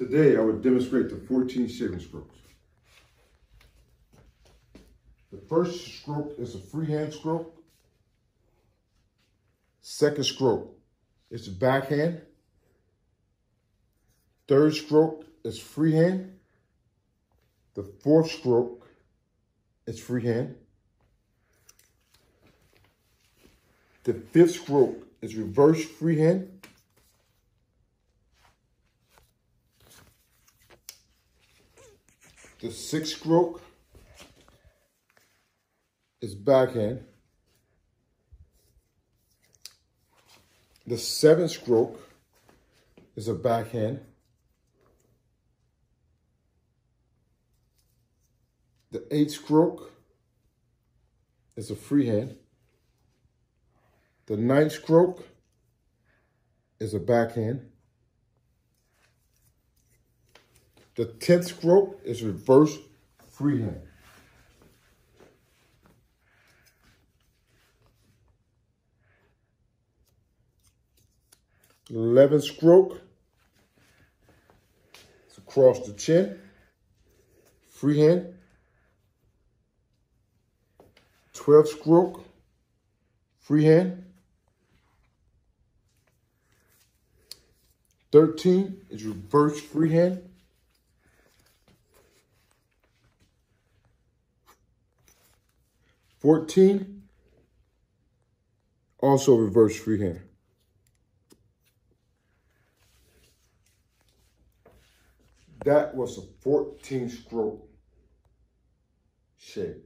Today, I will demonstrate the 14 shaving strokes. The first stroke is a freehand stroke. Second stroke is a backhand. Third stroke is freehand. The fourth stroke is freehand. The fifth stroke is reverse freehand. The sixth stroke is backhand. The seventh stroke is a backhand. The eighth stroke is a freehand. The ninth stroke is a backhand. The 10th stroke is reverse freehand. 11th stroke is across the chin, freehand. 12th stroke, freehand. 13 is reverse freehand. 14, also reverse freehand. That was a 14 stroke shave.